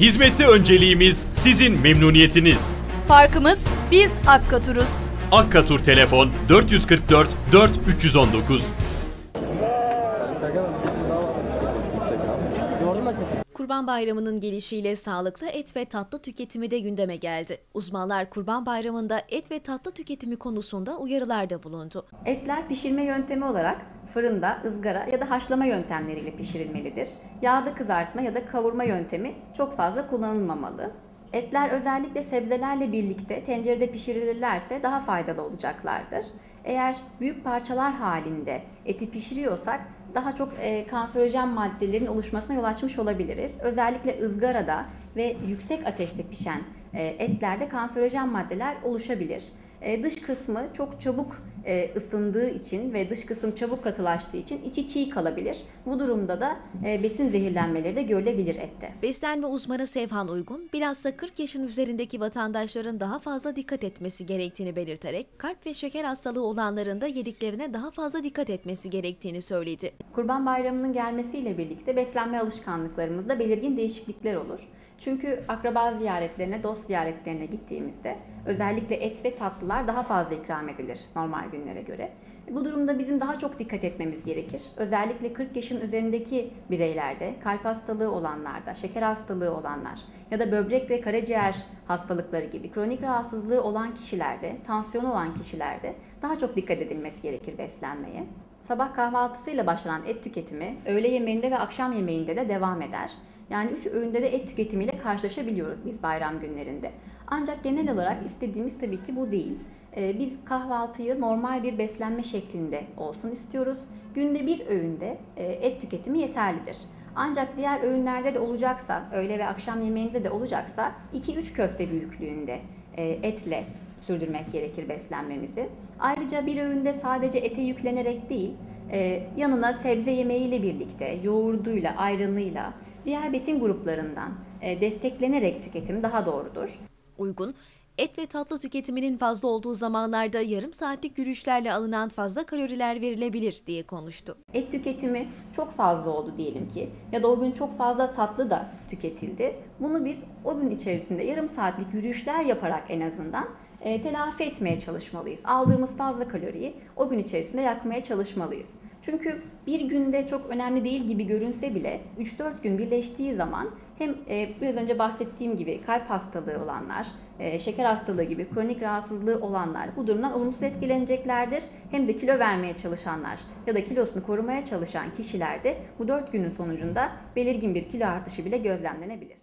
Hizmette önceliğimiz sizin memnuniyetiniz. Farkımız biz Akkatur'uz. Akkatur telefon 444 4 319. Kurban Bayramı'nın gelişiyle sağlıklı et ve tatlı tüketimi de gündeme geldi. Uzmanlar Kurban Bayramı'nda et ve tatlı tüketimi konusunda uyarılarda bulundu. Etler pişirme yöntemi olarak fırında, ızgara ya da haşlama yöntemleriyle pişirilmelidir. Yağda kızartma ya da kavurma yöntemi çok fazla kullanılmamalı. Etler özellikle sebzelerle birlikte tencerede pişirilirlerse daha faydalı olacaklardır. Eğer büyük parçalar halinde eti pişiriyorsak daha çok e, kanserojen maddelerin oluşmasına yol açmış olabiliriz. Özellikle ızgarada ve yüksek ateşte pişen e, etlerde kanserojen maddeler oluşabilir. E, dış kısmı çok çabuk e, ısındığı için ve dış kısım çabuk katılaştığı için içi çiğ kalabilir. Bu durumda da e, besin zehirlenmeleri de görülebilir ette. Beslenme uzmanı Sevhan Uygun, bilhassa 40 yaşın üzerindeki vatandaşların daha fazla dikkat etmesi gerektiğini belirterek, kalp ve şeker hastalığı olanların da yediklerine daha fazla dikkat etmesi gerektiğini söyledi. Kurban Bayramı'nın gelmesiyle birlikte beslenme alışkanlıklarımızda belirgin değişiklikler olur. Çünkü akraba ziyaretlerine, dost ziyaretlerine gittiğimizde özellikle et ve tatlılar daha fazla ikram edilir normal günlere göre. Bu durumda bizim daha çok dikkat etmemiz gerekir. Özellikle 40 yaşın üzerindeki bireylerde, kalp hastalığı olanlarda, şeker hastalığı olanlar ya da böbrek ve karaciğer hastalıkları gibi kronik rahatsızlığı olan kişilerde, tansiyon olan kişilerde daha çok dikkat edilmesi gerekir beslenmeye. Sabah kahvaltısıyla başlanan et tüketimi öğle yemeğinde ve akşam yemeğinde de devam eder. Yani üç öğünde de et tüketimiyle karşılaşabiliyoruz biz bayram günlerinde. Ancak genel olarak istediğimiz tabii ki bu değil. Ee, Biz kahvaltıyı normal bir beslenme şeklinde olsun istiyoruz. Günde bir öğünde e, et tüketimi yeterlidir. Ancak diğer öğünlerde de olacaksa, öğle ve akşam yemeğinde de olacaksa 2-3 köfte büyüklüğünde e, etle sürdürmek gerekir beslenmemizi. Ayrıca bir öğünde sadece ete yüklenerek değil, e, yanına sebze yemeğiyle birlikte, yoğurduyla, ayranıyla, diğer besin gruplarından e, desteklenerek tüketim daha doğrudur. Uygun, et ve tatlı tüketiminin fazla olduğu zamanlarda yarım saatlik yürüyüşlerle alınan fazla kaloriler verilebilir diye konuştu. Et tüketimi çok fazla oldu diyelim ki ya da o gün çok fazla tatlı da tüketildi. Bunu biz o gün içerisinde yarım saatlik yürüyüşler yaparak en azından e, telafi etmeye çalışmalıyız. Aldığımız fazla kaloriyi o gün içerisinde yakmaya çalışmalıyız. Çünkü bir günde çok önemli değil gibi görünse bile 3-4 gün birleştiği zaman hem e, biraz önce bahsettiğim gibi kalp hastalığı olanlar, e, şeker hastalığı gibi kronik rahatsızlığı olanlar bu durumdan olumsuz etkileneceklerdir. Hem de kilo vermeye çalışanlar ya da kilosunu korumaya çalışan kişilerde bu 4 günün sonucunda belirgin bir kilo artışı bile gözlemlenebilir.